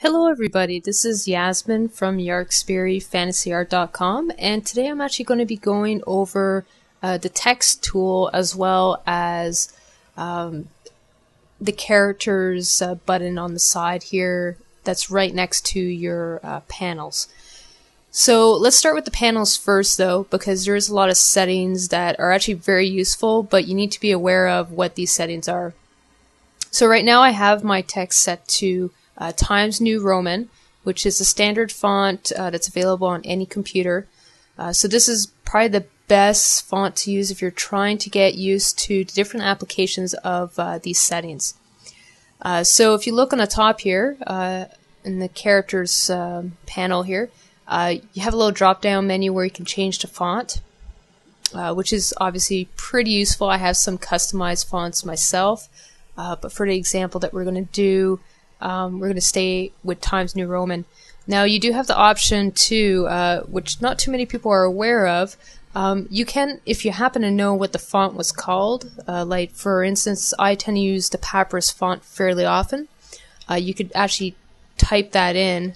Hello everybody, this is Yasmeen from YarkspiriFantasyArt.com and today I'm actually going to be going over uh, the text tool as well as um, the characters uh, button on the side here that's right next to your uh, panels. So let's start with the panels first though because there's a lot of settings that are actually very useful but you need to be aware of what these settings are. So right now I have my text set to uh, Times New Roman, which is a standard font uh, that's available on any computer. Uh, so this is probably the best font to use if you're trying to get used to different applications of uh, these settings. Uh, so if you look on the top here, uh, in the characters um, panel here, you have a little drop down menu where you can change the font. which is obviously pretty useful. I have some customized fonts myself, but for the example that we're going to do, um, we're going to stay with Times New Roman. Now, you do have the option to, uh, which not too many people are aware of. Um, you can, if you happen to know what the font was called, uh, like for instance, I tend to use the Papyrus font fairly often. Uh, you could actually type that in,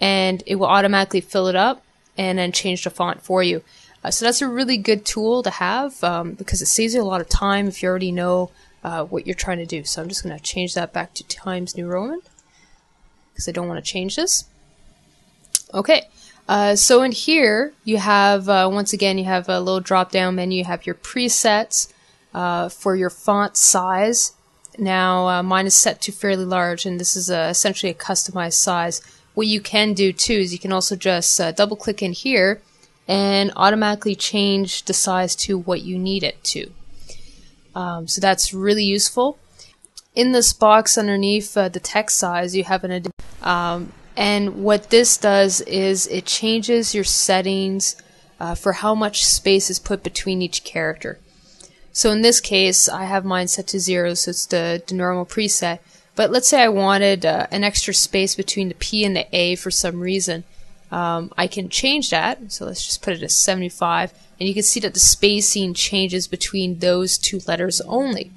and it will automatically fill it up and then change the font for you. Uh, so that's a really good tool to have um, because it saves you a lot of time if you already know uh, what you're trying to do. So I'm just going to change that back to Times New Roman because I don't want to change this. Okay, uh, so in here you have, uh, once again, you have a little drop down menu. You have your presets uh, for your font size. Now uh, mine is set to fairly large and this is essentially a customized size. What you can do too is you can also just uh, double click in here and automatically change the size to what you need it to. Um, so that's really useful. In this box underneath uh, the text size, you have an um, and what this does is it changes your settings uh, for how much space is put between each character. So in this case, I have mine set to zero, so it's the, the normal preset. But let's say I wanted uh, an extra space between the P and the A for some reason. Um, I can change that. So let's just put it at 75 and you can see that the spacing changes between those two letters only.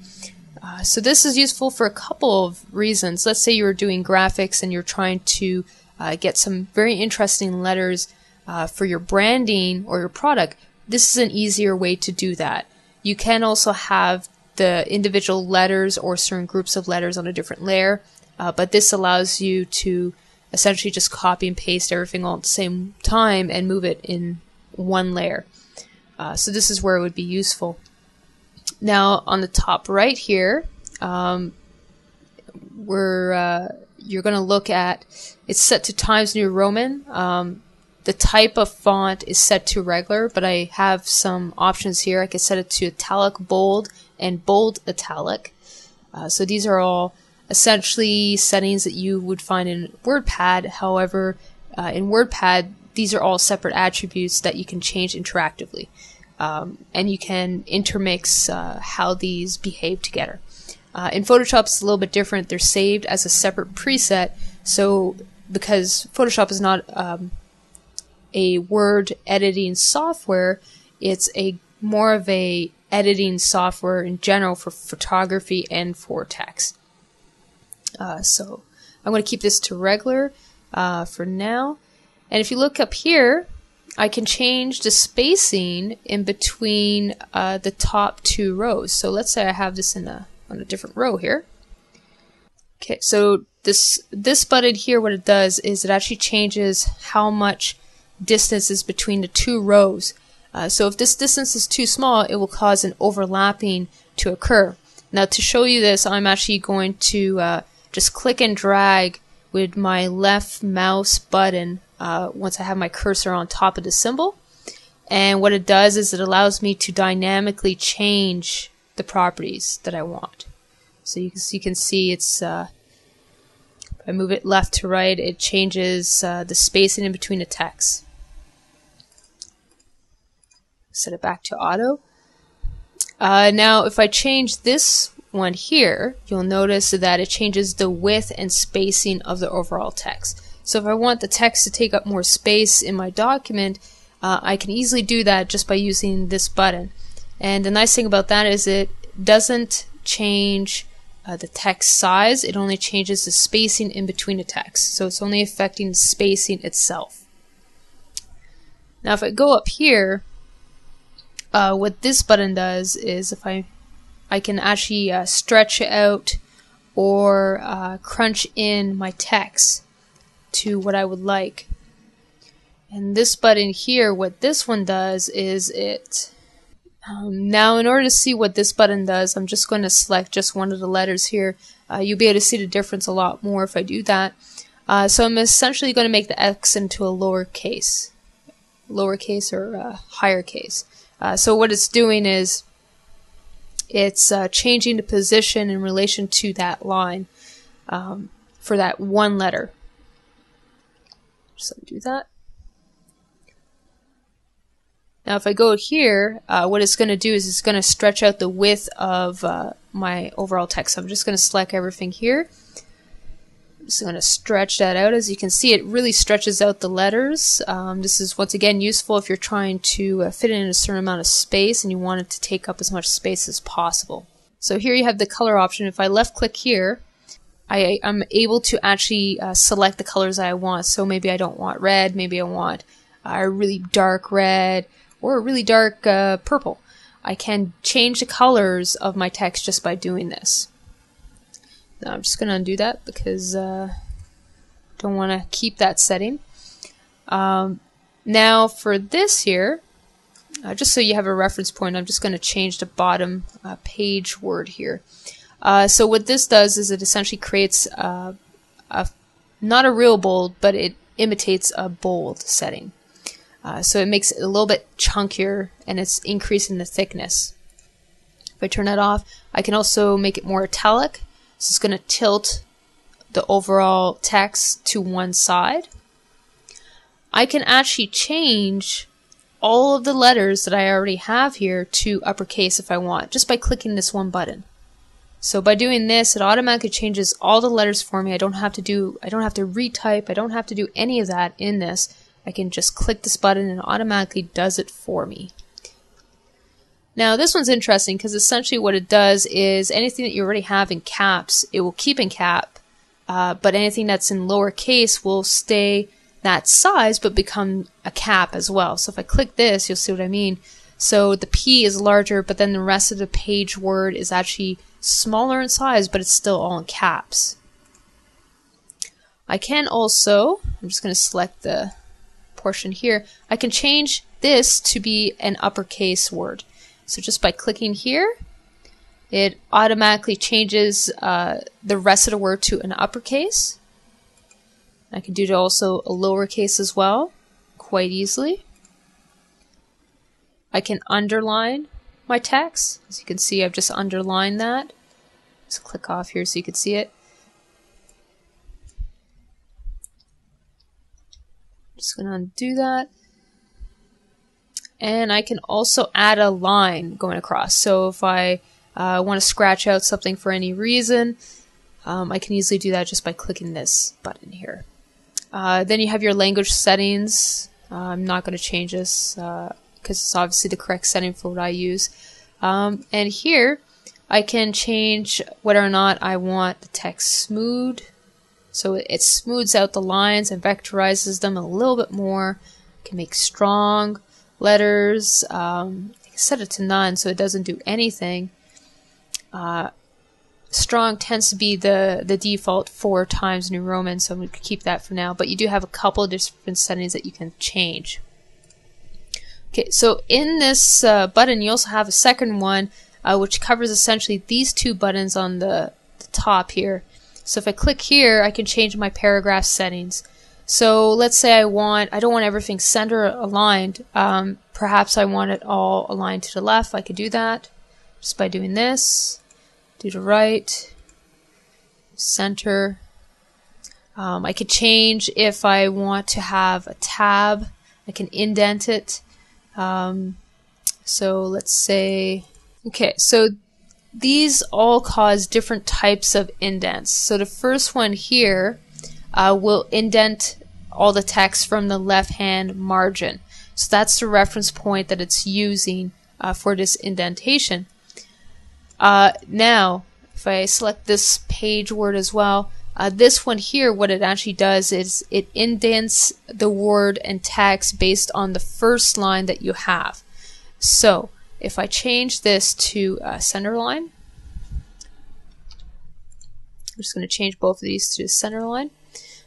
Uh, so this is useful for a couple of reasons. Let's say you're doing graphics and you're trying to uh, get some very interesting letters uh, for your branding or your product. This is an easier way to do that. You can also have the individual letters or certain groups of letters on a different layer, uh, but this allows you to essentially just copy and paste everything all at the same time and move it in one layer. Uh, so this is where it would be useful. Now on the top right here, um, we're uh, you're going to look at it's set to Times New Roman. Um, the type of font is set to regular, but I have some options here. I can set it to italic bold and bold italic. Uh, so these are all essentially settings that you would find in WordPad. However, uh, in WordPad, these are all separate attributes that you can change interactively. Um, and you can intermix uh, how these behave together. Uh, in Photoshop, it's a little bit different. They're saved as a separate preset. So, because Photoshop is not um, a word editing software, it's a more of a editing software in general for photography and for text. Uh, so, I'm going to keep this to regular uh, for now. And if you look up here, I can change the spacing in between uh, the top two rows. So let's say I have this in a on a different row here. Okay, so this this button here, what it does is it actually changes how much distance is between the two rows. Uh, so if this distance is too small, it will cause an overlapping to occur. Now to show you this, I'm actually going to uh, just click and drag with my left mouse button uh, once I have my cursor on top of the symbol. And what it does is it allows me to dynamically change the properties that I want. So you can, you can see it's, uh, if I move it left to right, it changes uh, the spacing in between the text. Set it back to auto. Uh, now, if I change this one here, you'll notice that it changes the width and spacing of the overall text. So if I want the text to take up more space in my document, uh, I can easily do that just by using this button. And the nice thing about that is it doesn't change uh, the text size. It only changes the spacing in between the text. So it's only affecting spacing itself. Now if I go up here, uh, what this button does is if I I can actually uh, stretch out or uh, crunch in my text to what I would like. And this button here, what this one does is it um, now in order to see what this button does, I'm just going to select just one of the letters here. Uh, you'll be able to see the difference a lot more if I do that. Uh, so I'm essentially going to make the X into a lowercase, lowercase or uh, higher case. Uh, so what it's doing is it's uh, changing the position in relation to that line um, for that one letter. So do that. Now if I go here, uh, what it's going to do is it's going to stretch out the width of uh, my overall text. So I'm just going to select everything here I'm just going to stretch that out. As you can see, it really stretches out the letters. Um, this is once again useful if you're trying to uh, fit in a certain amount of space and you want it to take up as much space as possible. So here you have the color option. If I left click here, I, am able to actually uh, select the colors I want. So maybe I don't want red, maybe I want a really dark red or a really dark uh, purple. I can change the colors of my text just by doing this. Now I'm just going to undo that because uh, don't want to keep that setting. Um, now for this here, uh, just so you have a reference point, I'm just going to change the bottom uh, page word here. Uh, so what this does is it essentially creates a, a, not a real bold, but it imitates a bold setting. Uh, so it makes it a little bit chunkier and it's increasing the thickness. If I turn that off, I can also make it more italic so it's going to tilt the overall text to one side. I can actually change all of the letters that I already have here to uppercase if I want, just by clicking this one button. So by doing this, it automatically changes all the letters for me. I don't have to do, I don't have to retype, I don't have to do any of that in this. I can just click this button and it automatically does it for me. Now this one's interesting because essentially what it does is anything that you already have in caps, it will keep in cap, uh, but anything that's in lowercase will stay that size but become a cap as well. So if I click this, you'll see what I mean. So the P is larger, but then the rest of the page word is actually smaller in size, but it's still all in caps. I can also, I'm just going to select the portion here, I can change this to be an uppercase word. So just by clicking here, it automatically changes uh, the rest of the word to an uppercase. I can do it also a lowercase as well, quite easily. I can underline my text. As you can see, I've just underlined that. Just click off here so you can see it. I'm Just going to undo that and I can also add a line going across. So if I uh, want to scratch out something for any reason, um, I can easily do that just by clicking this button here. Uh, then you have your language settings. Uh, I'm not going to change this because it's obviously the correct setting for what I use. Um, and here I can change whether or not I want the text smooth. So it smooths out the lines and vectorizes them a little bit more. can make strong letters. Um, I set it to none so it doesn't do anything. Uh, strong tends to be the, the default for times New Roman, so I'm going to keep that for now. But you do have a couple of different settings that you can change. Okay, so in this uh, button, you also have a second one, uh, which covers essentially these two buttons on the, the top here. So if I click here, I can change my paragraph settings. So let's say I want, I don't want everything center aligned. Um, perhaps I want it all aligned to the left. I could do that just by doing this. Do the right, center. Um, I could change if I want to have a tab. I can indent it. Um, so let's say, okay, so these all cause different types of indents. So the first one here uh, will indent all the text from the left hand margin. So that's the reference point that it's using uh, for this indentation. Uh, now, if I select this page word as well, uh, this one here, what it actually does is it indents the word and text based on the first line that you have. So if I change this to uh, center line, I'm just going to change both of these to center line.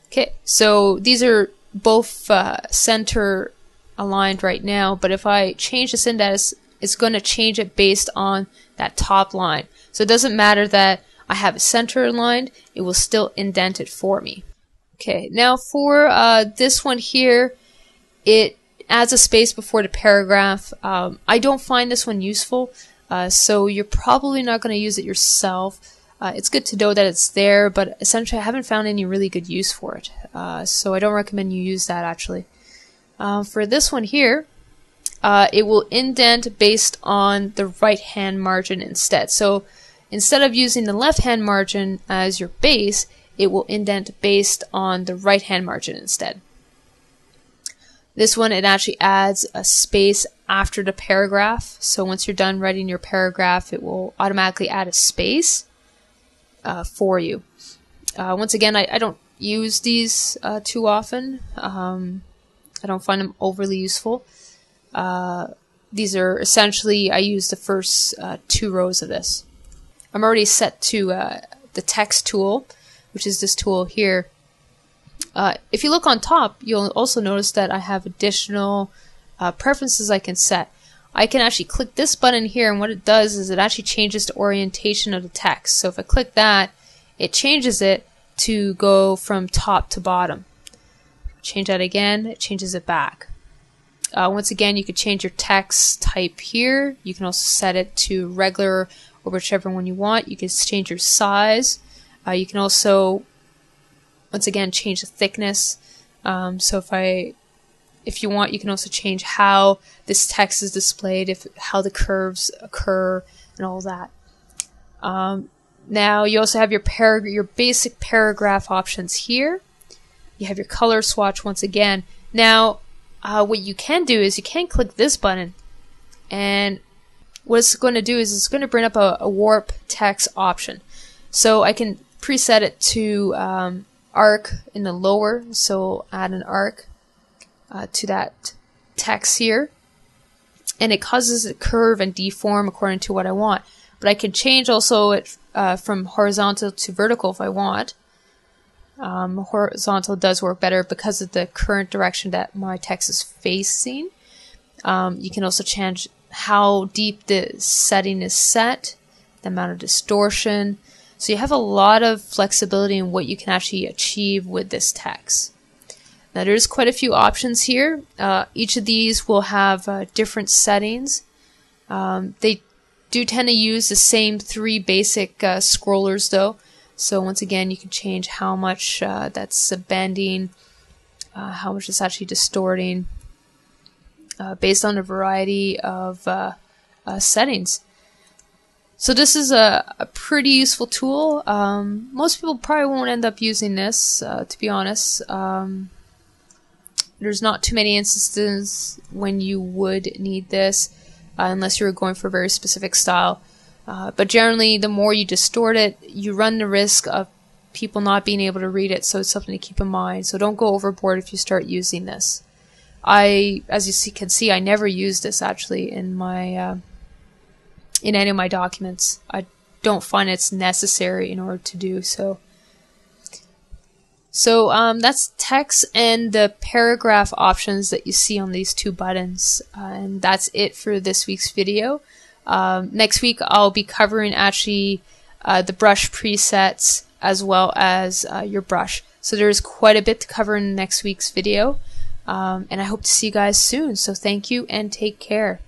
Okay, so these are both uh, center aligned right now, but if I change this index, it's going to change it based on that top line. So it doesn't matter that I have it center aligned, it will still indent it for me. Okay, now for uh, this one here, it adds a space before the paragraph. Um, I don't find this one useful, uh, so you're probably not going to use it yourself. Uh, it's good to know that it's there, but essentially I haven't found any really good use for it. Uh, so I don't recommend you use that actually. Uh, for this one here, uh, it will indent based on the right hand margin instead. So instead of using the left hand margin as your base, it will indent based on the right hand margin instead. This one, it actually adds a space after the paragraph. So once you're done writing your paragraph, it will automatically add a space uh, for you. Uh, once again, I, I, don't use these uh, too often. Um, I don't find them overly useful. Uh, these are essentially, I use the first uh, two rows of this. I'm already set to uh, the text tool, which is this tool here. if you look on top, you'll also notice that I have additional preferences I can set. I can actually click this button here and what it does is it actually changes the orientation of the text. So if I click that, it changes it to go from top to bottom. Change that again, it changes it back. Uh, once again, you could change your text type here. You can also set it to regular or whichever one you want. You can change your size. Uh, you can also, once again, change the thickness. Um, so if I if you want, you can also change how this text is displayed, if how the curves occur, and all that. Um, now you also have your parag- your basic paragraph options here. You have your color swatch once again. Now, uh, what you can do is you can click this button, and what it's going to do is it's going to bring up a, a warp text option. So I can preset it to um, arc in the lower, so add an arc uh, to that text here. And it causes it curve and deform according to what I want. But I can change also it uh, from horizontal to vertical if I want. Um, horizontal does work better because of the current direction that my text is facing. Um, you can also change how deep the setting is set, the amount of distortion. So you have a lot of flexibility in what you can actually achieve with this text. Now there's quite a few options here. Uh, each of these will have uh, different settings. Um, they do tend to use the same three basic uh, scrollers though. So once again, you can change how much uh, that's bending, uh, how much it's actually distorting, uh, based on a variety of settings. So this is a, a pretty useful tool. Um, most people probably won't end up using this, to be honest. Um, there's not too many instances when you would need this, uh, unless you're going for a very specific style. Uh, but generally, the more you distort it, you run the risk of people not being able to read it, so it's something to keep in mind. So don't go overboard if you start using this. I, as you see, can see, I never use this actually in my uh, in any of my documents. I don't find it's necessary in order to do so. So um, that's text and the paragraph options that you see on these two buttons. Uh, and that's it for this week's video. Um, next week I'll be covering actually uh, the brush presets as well as uh, your brush. So there's quite a bit to cover in next week's video. Um, and I hope to see you guys soon. So thank you and take care.